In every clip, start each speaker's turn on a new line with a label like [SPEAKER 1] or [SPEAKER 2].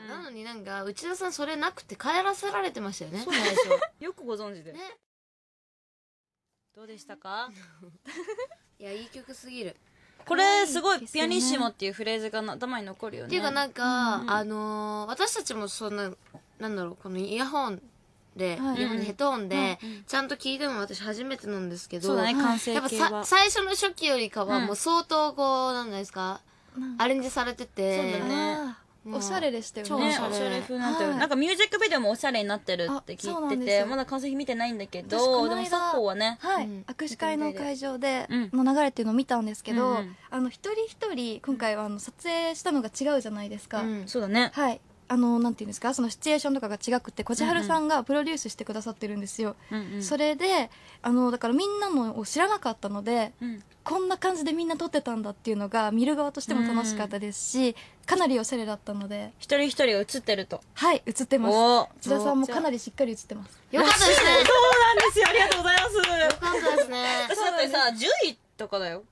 [SPEAKER 1] うん。
[SPEAKER 2] なのになんか内田さんそれなくて帰らせられてましたよね。
[SPEAKER 1] そう
[SPEAKER 2] 最初
[SPEAKER 1] よ。くご存知で、
[SPEAKER 2] ね。
[SPEAKER 1] どうでしたか？
[SPEAKER 2] いやいい曲すぎる。
[SPEAKER 1] これすごいピアニッシモっていうフレーズがな頭に残るよね。
[SPEAKER 2] っていうかなんか、
[SPEAKER 1] うん
[SPEAKER 2] あのー私たちもそんななんだろうこのイヤホンで、
[SPEAKER 3] はい。
[SPEAKER 2] ヘッドホンで、
[SPEAKER 1] うん
[SPEAKER 2] ちゃんと聞いても私初めてなんですけど
[SPEAKER 1] そうだね完成
[SPEAKER 2] やっぱさ最初の初期よりかは
[SPEAKER 1] うん
[SPEAKER 2] もう相当こうなんですか、アレンジされてて。
[SPEAKER 1] そうだね
[SPEAKER 3] おしゃれでしたよね。
[SPEAKER 1] ね、
[SPEAKER 2] 超おしゃれ
[SPEAKER 1] 風になってる、
[SPEAKER 3] はい。
[SPEAKER 1] なんかミュージックビデオもおしゃれになってるって聞
[SPEAKER 3] い
[SPEAKER 1] て。てまだ完成品見てないんだけ
[SPEAKER 3] 私
[SPEAKER 1] どでも昨今はね。
[SPEAKER 3] はい、
[SPEAKER 2] うん。
[SPEAKER 3] 握手会の会場で
[SPEAKER 1] うん。
[SPEAKER 3] の流れっていうのを見たんですけど、
[SPEAKER 1] うんうん。
[SPEAKER 3] あの一人一人今回はあの撮影したのが違うじゃないですか、
[SPEAKER 2] うん。
[SPEAKER 1] そうだね。
[SPEAKER 3] はいあのなんていうんですかそのシチュエーションとかが違くてこじはるさんがプロデュースしてくださってるんですよ、
[SPEAKER 1] うんうん。
[SPEAKER 3] それであのだからみんなのを知らなかったので
[SPEAKER 1] うん。
[SPEAKER 3] こんな感じでみんな撮ってたんだっていうのが見る側としても楽しかったですし、かなりおしゃれだったので。
[SPEAKER 1] 一人一人が映ってると。
[SPEAKER 3] はい映ってます。
[SPEAKER 1] おー。
[SPEAKER 3] 千田さんもかなりしっかり映ってます。
[SPEAKER 2] よかったですね。
[SPEAKER 1] そうなんですよ。ありがとうございます。
[SPEAKER 2] よかったですね。
[SPEAKER 1] 私だってさ10位とかだよ。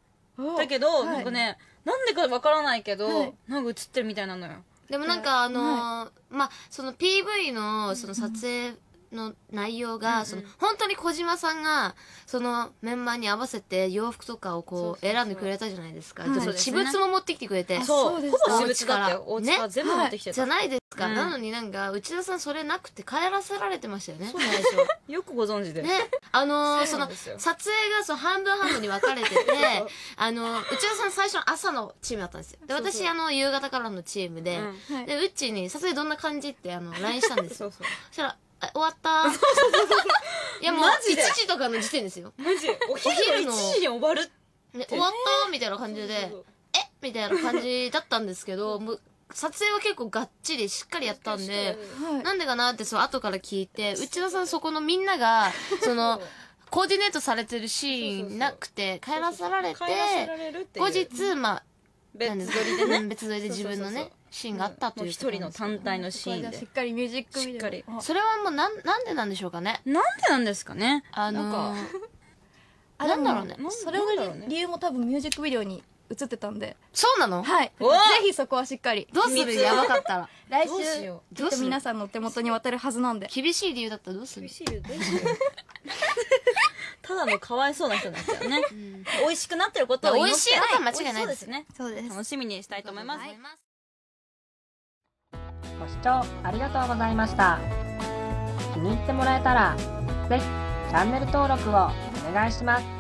[SPEAKER 1] だけど、
[SPEAKER 3] はい。
[SPEAKER 1] なんかねなんでかわからないけど、
[SPEAKER 3] はい。
[SPEAKER 1] なんか映ってるみたいなのよ
[SPEAKER 2] でもなんかあのーまあその PV のその撮影の内容が、その本当に小島さんがそのメンバーに合わせて洋服とかをこう
[SPEAKER 1] そうそうそう。
[SPEAKER 2] 選んでくれたじゃないですか、
[SPEAKER 3] はい。
[SPEAKER 2] でも私物も持ってきてくれて。
[SPEAKER 3] あ
[SPEAKER 1] そう
[SPEAKER 3] そう
[SPEAKER 1] ほぼ私物だったよお
[SPEAKER 2] お家か
[SPEAKER 1] 全部持ってきてた、
[SPEAKER 2] じゃないですか、
[SPEAKER 1] うん。
[SPEAKER 2] なのになんか内田さんそれなくて帰らせられてましたよね。
[SPEAKER 1] そう
[SPEAKER 2] 最初
[SPEAKER 1] よ。くご存知で、
[SPEAKER 2] ね、あのーそうの撮影がその半分半分に分かれてて あのー内田さん最初の朝のチームだったんですよ。で
[SPEAKER 1] そうそう。
[SPEAKER 2] 私あの夕方からのチームで、
[SPEAKER 1] うん。
[SPEAKER 3] はい。
[SPEAKER 2] でうっちーに撮影どんな感じってあの LINE したんですよ。
[SPEAKER 1] そうそう。
[SPEAKER 2] そしたら「あ終わった」いやもう
[SPEAKER 1] マジで
[SPEAKER 2] ？1時とかの時点ですよ。
[SPEAKER 1] マジ？お昼の1時に終わる
[SPEAKER 2] で終わった？みたいな感じで。
[SPEAKER 1] そう「
[SPEAKER 2] え？みたいな感じだったんですけど もう撮影は結構がっちりしっかりやったんで
[SPEAKER 3] はい。
[SPEAKER 2] なんでかなってそう後から聞いて内田さんそこのみんなが そのコーディネートされてるシーンなくて帰らさられて
[SPEAKER 1] 帰らせられるっていう。
[SPEAKER 2] 後日まあ
[SPEAKER 1] 別。
[SPEAKER 2] なんです
[SPEAKER 1] 撮りでね
[SPEAKER 2] うん 別撮りで自分のねシーンがあったという
[SPEAKER 1] もう一人の単体のシーンで。
[SPEAKER 3] しっかりミュージックビデオ。
[SPEAKER 1] しっか
[SPEAKER 2] それはもうなんなんでなんでしょうかね。
[SPEAKER 1] なんでなんですかね。
[SPEAKER 2] あのー
[SPEAKER 3] あ
[SPEAKER 2] なんだろうね。
[SPEAKER 3] それの理由も多分ミュージックビデオに映ってたんで。
[SPEAKER 2] そうなの？
[SPEAKER 3] はい。
[SPEAKER 1] お
[SPEAKER 3] ぜひそこはしっかり。
[SPEAKER 2] どうする？やばかったら。
[SPEAKER 3] 来
[SPEAKER 1] どうし
[SPEAKER 3] 週
[SPEAKER 1] よ
[SPEAKER 3] きっと皆さんのお手元に渡るはずなんで。
[SPEAKER 2] 厳しい理由だったらどうする？
[SPEAKER 1] しいよどうしよう。ただのかわいそうな人になっちゃうね美味しくなってることを祈って。
[SPEAKER 2] 美味しいことは間違いないです
[SPEAKER 1] 美味しそうです。ね
[SPEAKER 3] そうです。
[SPEAKER 1] 楽しみにしたいと思います、
[SPEAKER 2] はい
[SPEAKER 4] ご視聴ありがとうございました。気に入ってもらえたら、ぜひチャンネル登録をお願いします。